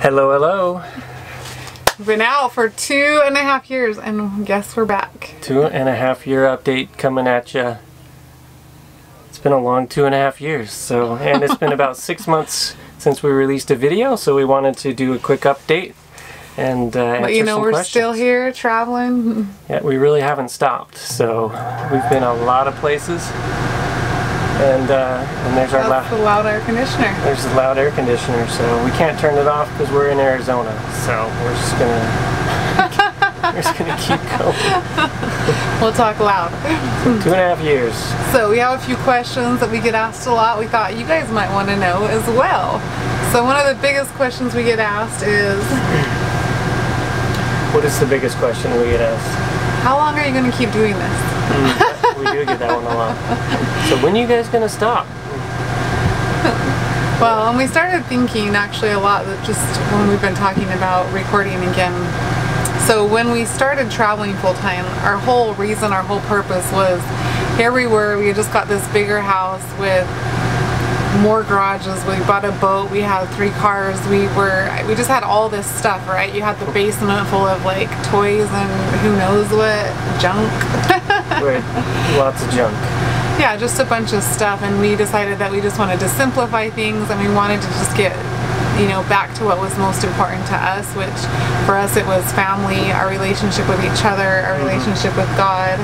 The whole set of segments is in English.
Hello, hello. We've been out for two and a half years, and guess we're back. Two and a half year update coming at you. It's been a long two and a half years, so and it's been about six months since we released a video, so we wanted to do a quick update and uh, But you know, we're questions. still here traveling. Yeah, we really haven't stopped, so we've been a lot of places, and uh, and there's our That's the loud loud air conditioner. there's the loud air conditioner, so we can't turn it off because we're in Arizona, so we're just gonna we're just gonna keep going. We'll talk loud. Two and a half years. So we have a few questions that we get asked a lot. We thought you guys might want to know as well. So one of the biggest questions we get asked is, What is the biggest question we get asked? how long are you going to keep doing this? We do get that one a lot. So when are you guys gonna stop? Well, and we started thinking actually a lot that just when we've been talking about recording again. So when we started traveling full time, our whole reason, our whole purpose was here we were, we just got this bigger house with more garages. We bought a boat. We had three cars. We were we just had all this stuff, right? You had the basement full of like toys and who knows what junk. Right, lots of junk. yeah, just a bunch of stuff, and we decided that we just wanted to simplify things, and we wanted to just get you know back to what was most important to us, which for us it was family, our relationship with each other, our mm-hmm. relationship with God,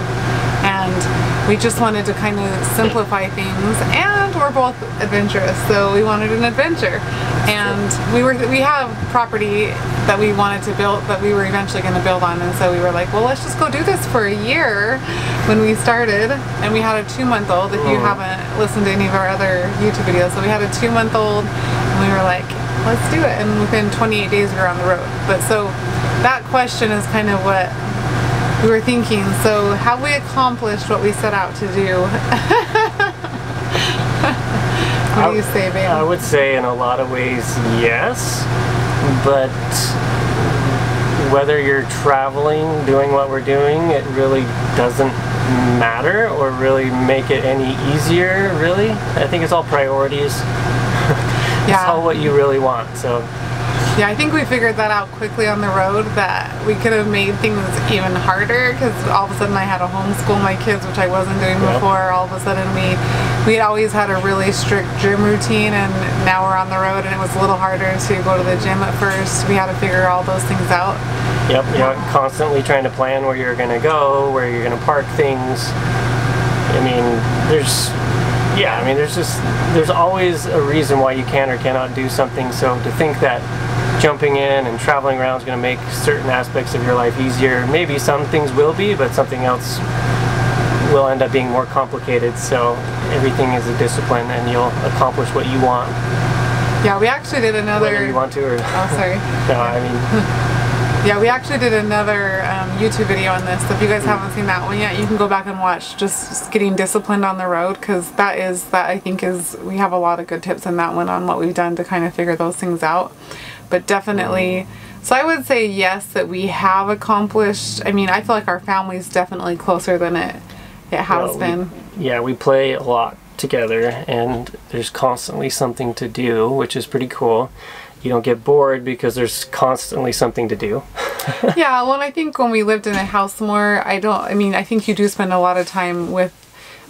we just wanted to kind of simplify things. And we're both adventurous, so we wanted an adventure, and we were we have property that we wanted to build that we were eventually going to build on, and so we were like, well, let's just go do this for a year when we started, and we had a two month old. If you Mhm. haven't listened to any of our other YouTube videos, so we had a two month old, and we were like, let's do it. And within 28 days, we were on the road. But so that question is kind of what we were thinking. So have we accomplished what we set out to do? what do you say, babe? I would say in a lot of ways yes, but whether you're traveling, doing what we're doing, it really doesn't matter or really make it any easier, really. I think it's all priorities. It's all what you really want. So Yeah, I think we figured that out quickly on the road that we could have made things even harder because all of a sudden I had to homeschool my kids, which I wasn't doing Yeah. before. All of a sudden we we had always had a really strict gym routine, and now we're on the road, and it was a little harder to go to the gym at first. We had to figure all those things out. Yep, you're constantly trying to plan where you're gonna go, where you're gonna park things. I mean, there's, yeah, I mean, there's just, there's always a reason why you can or cannot do something. So to think that jumping in and traveling around is gonna make certain aspects of your life easier, maybe some things will be, but something else will end up being more complicated. So everything is a discipline, and you'll accomplish what you want, Yeah, we actually did another. whether you want to or. Oh, sorry. No, I mean, Yeah, we actually did another um, YouTube video on this. So if you guys haven't seen that one yet, you can go back and watch just getting disciplined on the road because that is that I think is we have a lot of good tips in that one on what we've done to kind of figure those things out. But definitely, so I would say yes that we have accomplished. I mean, I feel like our family's definitely closer than it it has Well, we- been. yeah, we play a lot together, and there's constantly something to do, which is pretty cool. You don't get bored because there's constantly something to do. yeah, well, I think when we lived in a house more, I don't, I mean, I think you do spend a lot of time with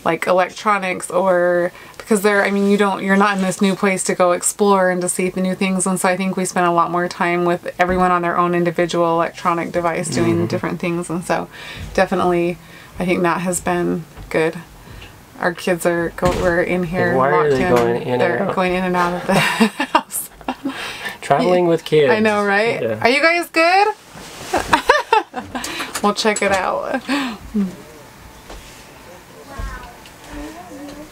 like electronics or because there, I mean, you don't, you're not in this new place to go explore and to see the new things. And so I think we spend a lot more time with everyone on their own individual electronic device doing mm-hmm. different things. And so definitely, I think that has been good. Our kids are, go, we're in here. Why are they in. going in and They're out? going in and out of the house. Traveling with kids. I know, right? Yeah. Are you guys good? we'll check it out.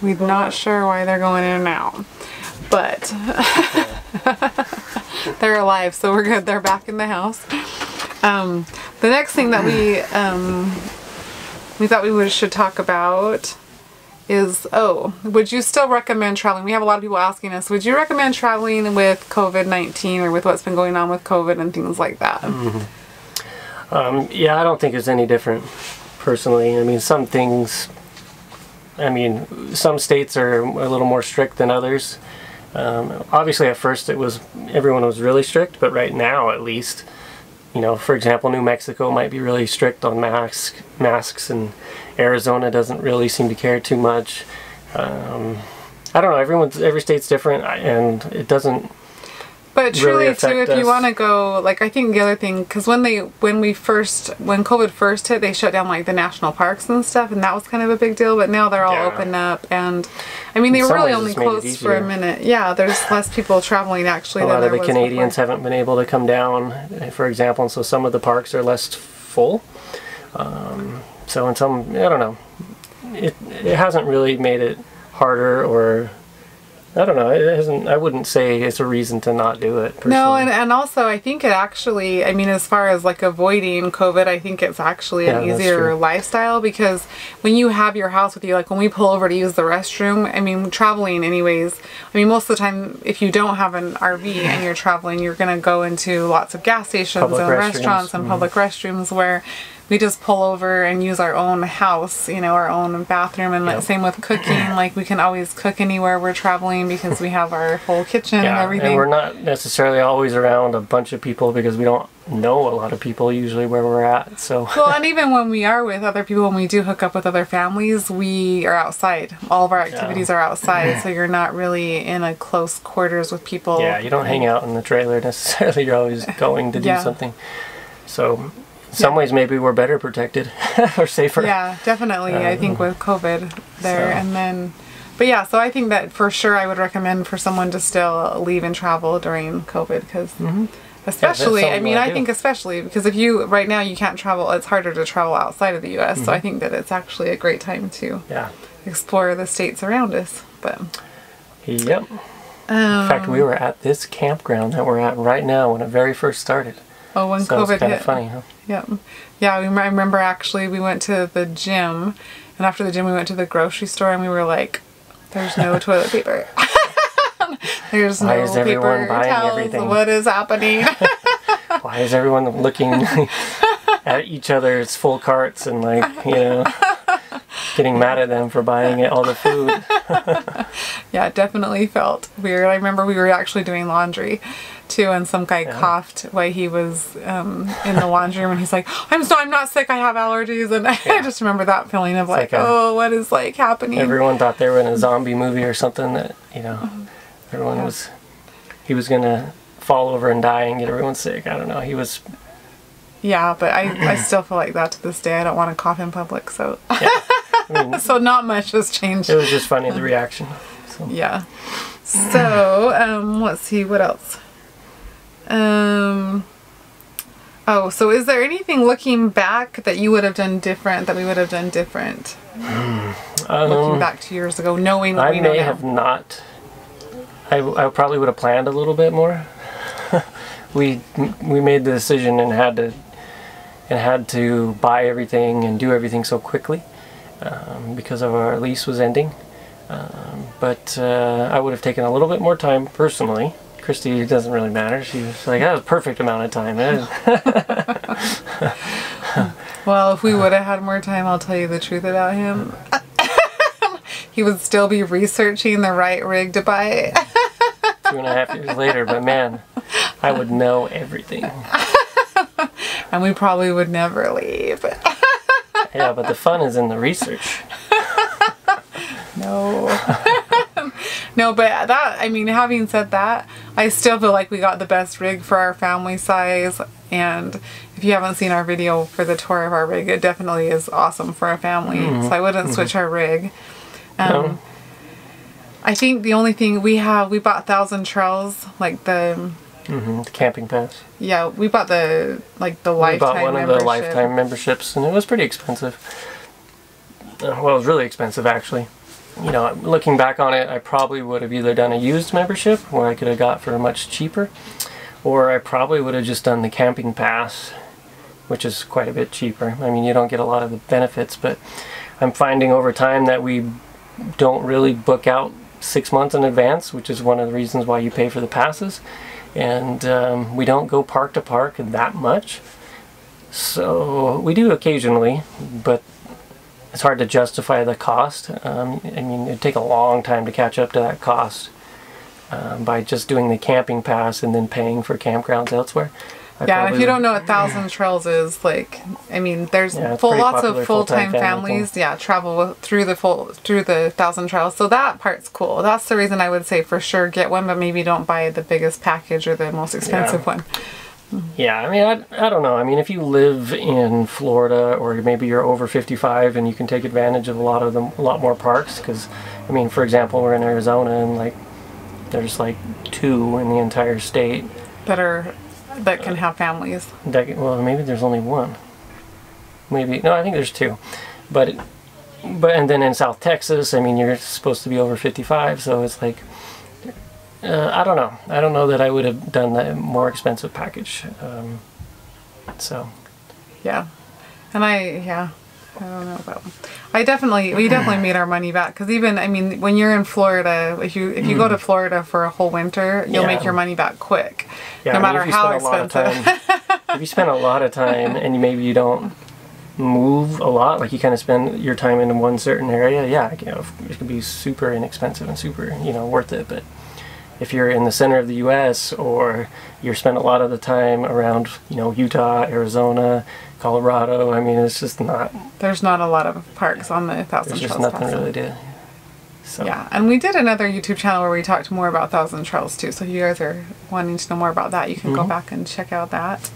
We're not sure why they're going in and out, but they're alive, so we're good. They're back in the house. Um, the next thing that we um, we thought we should talk about is oh, would you still recommend traveling? We have a lot of people asking us, would you recommend traveling with COVID 19 or with what's been going on with COVID and things like that? Um, yeah, I don't think it's any different, personally. I mean, some things, I mean, some states are a little more strict than others. Um, obviously, at first it was everyone was really strict, but right now, at least, you know, for example, New Mexico might be really strict on masks, masks, and Arizona doesn't really seem to care too much. Um, I don't know. Everyone's every state's different, and it doesn't But truly, affect too, if us. you want to go, like I think the other thing, because when they, when we first, when COVID first hit, they shut down like the national parks and stuff, and that was kind of a big deal. But now they're all Yeah. open up, and I mean they were really only it's made it closed for a minute. Yeah, there's less people traveling actually. a than lot of the Canadians before. haven't been able to come down, eh, for example, and so some of the parks are less full. Um, so in some, I don't know, it it hasn't really made it harder, or I don't know. It hasn't. I wouldn't say it's a reason to not do it. Personally. No, and, and also I think it actually, I mean, as far as like avoiding COVID, I think it's actually an Yeah, easier lifestyle because when you have your house with you, like when we pull over to use the restroom, I mean, traveling anyways, I mean, most of the time, if you don't have an RV and you're traveling, you're going to go into lots of gas stations Public and restrooms, restaurants and mhm. public restrooms where we just pull over and use our own house, you know, our own bathroom. And like, Yep. same with cooking, like we can always cook anywhere we're traveling because we have our whole kitchen and yeah, everything. and we're not necessarily always around a bunch of people because we don't know a lot of people usually where we're at. So well, and even when we are with other people, when we do hook up with other families, we are outside. All of our activities are outside, so you're not really in a close quarters with people. yeah, you don't hang out in the trailer necessarily. You're always going to do Yeah. something. So some Yeah. ways, maybe we're better protected or safer. Yeah, definitely. I think with COVID there, so- and then, but yeah, so I think that for sure I would recommend for someone to still leave and travel during COVID because. Especially, I mean, I I think especially because if you right now you can't travel, it's harder to travel outside of the U.S. Mm-hmm. So I think that it's actually a great time to Yeah. explore the states around us. But Yep. um, In fact, we were at this campground that we're at right now when it very first started. oh, when So COVID it's kind hit, of funny, huh? Yeah. Yeah, we, I remember actually we went to the gym and after the gym we went to the grocery store and we were like, there's no toilet paper. there's Why no is everyone paper buying towels. everything? What is happening? Why is everyone looking at each other's full carts and like, you know, getting mad at them for buying all the food? yeah, it definitely felt weird. I remember we were actually doing laundry too and some guy coughed while he was um, in the laundry room and he's like, I'm so I'm not sick, I have allergies and I just remember that feeling of like, like a- oh, what is like happening? Everyone thought they were in a zombie movie or something that, you know, everyone Yeah. was, he was going to fall over and die and get everyone sick. I don't know. He was, Yeah, but I, I still feel like that to this day. I don't want to cough in public, so mean, so not much has changed. it was just funny, the reaction. So, Yeah. So um, let's see what else. Um. Oh, so is there anything looking back that you would have done different? That we would have done different looking um, back two years ago, knowing what I we know may now? have not. I, I probably would have planned a little bit more. we we made the decision and had to and had to buy everything and do everything so quickly um, because of our lease was ending. Um, but uh, I would have taken a little bit more time personally. Christy it doesn't really matter. She was like, "That was a perfect amount of time." Well, if we would have had more time, I'll tell you the truth about him. he would still be researching the right rig to buy. two and a half years later, but man, I would know everything. and we probably would never leave. Yeah, but the fun is in the research. No. no, but that, I mean, having said that, I still feel like we got the best rig for our family size. And if you haven't seen our video for the tour of our rig, it definitely is awesome for a family. So I wouldn't switch our rig. Um, No? I think the only thing we have, we bought Thousand Trails, like the, hmm the camping pass. yeah, we bought the, like the We lifetime bought one membership. of the lifetime memberships, and it was pretty expensive. Uh, well, it was really expensive, actually. You know, looking back on it, I probably would have either done a used membership, where I could have got for much cheaper, or I probably would have just done the camping pass, which is quite a bit cheaper. I mean, you don't get a lot of the benefits, but I'm finding over time that we don't really book out six months in advance, which is one of the reasons why you pay for the passes. And um, we don't go park to park that much. So we do occasionally, but it's hard to justify the cost. Um, I mean, it'd take a long time to catch up to that cost. um, by just doing the camping pass and then paying for campgrounds elsewhere. I Yeah, if you don't know what Thousand Trails is, like, I mean, there's Yeah, full, lots of full-time full-time families. Yeah, travel through the full through the Thousand Trails, so that part's cool. That's the reason I would say for sure get one, but maybe don't buy the biggest package or the most expensive one. Yeah, I mean, I, I don't know. I mean, if you live in Florida or maybe you're over 55 and you can take advantage of a lot of them, a lot more parks, because, I mean, for example, we're in Arizona and like there's like two in the entire state. That are that can have families. That, well, maybe there's only one. Maybe no, I think there's two, but it- but and then in South Texas, I mean, you're supposed to be over 55, so it's like. Uh, I don't know. I don't know that I would have done that more expensive package. Um, so Yeah, and I yeah. I don't know about. I definitely, we definitely made our money back because even, I mean, when you're in Florida, if you if you go to mm. Florida for a whole winter, you'll. Yeah. make your money back quick, Yeah, no I mean, matter how expensive. time- if you spend a lot of time and you, maybe you don't move a lot, like you kind of spend your time in one certain area, yeah, you know, it can be super inexpensive and super, you know, worth it. But if you're in the center of the U.S. or you're spend a lot of the time around, you know, Utah, Arizona, Colorado, I mean, it's just not. There's not a lot of parks on the Thousand Trails. There's just nothing really to. So Yeah, and we did another YouTube channel where we talked more about Thousand Trails too. So if you guys are wanting to know more about that, you can Mm-hmm. go back and check out that.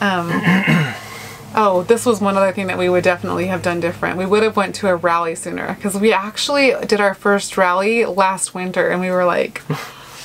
Um, oh, this was one other thing that we would definitely have done different. We would have went to a rally sooner because we actually did our first rally last winter, and we were like.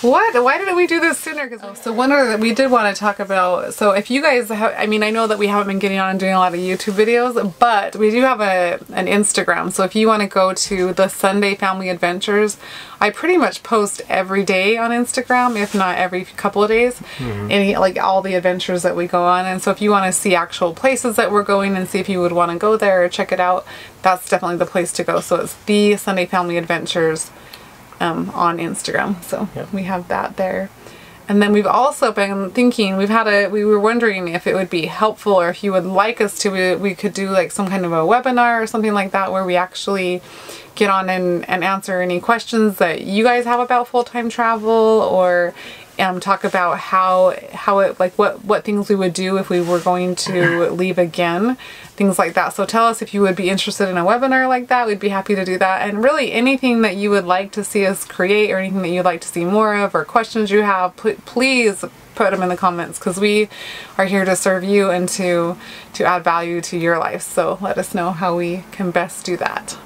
What? Why didn't we do this sooner? Cause, oh, so one other that we did want to talk about. So if you guys have, I mean, I know that we haven't been getting on and doing a lot of YouTube videos, but we do have a an Instagram. So if you want to go to the Sunday Family Adventures, I pretty much post every day on Instagram, if not every couple of days, mm-hmm. any like all the adventures that we go on. And so if you want to see actual places that we're going and see if you would want to go there or check it out, that's definitely the place to go. So it's the Sunday Family Adventures um, on Instagram. So Yep. we have that there. And then we've also been thinking, we've had a, we were wondering if it would be helpful or if you would like us to, we, we could do like some kind of a webinar or something like that where we actually get on and, and answer any questions that you guys have about full-time travel or um, talk about how how it like what what things we would do if we were going to leave again things like that. So tell us if you would be interested in a webinar like that. We'd be happy to do that. And really anything that you would like to see us create or anything that you'd like to see more of or questions you have pl- please put them in the comments because we are here to serve you and to to add value to your life. So let us know how we can best do that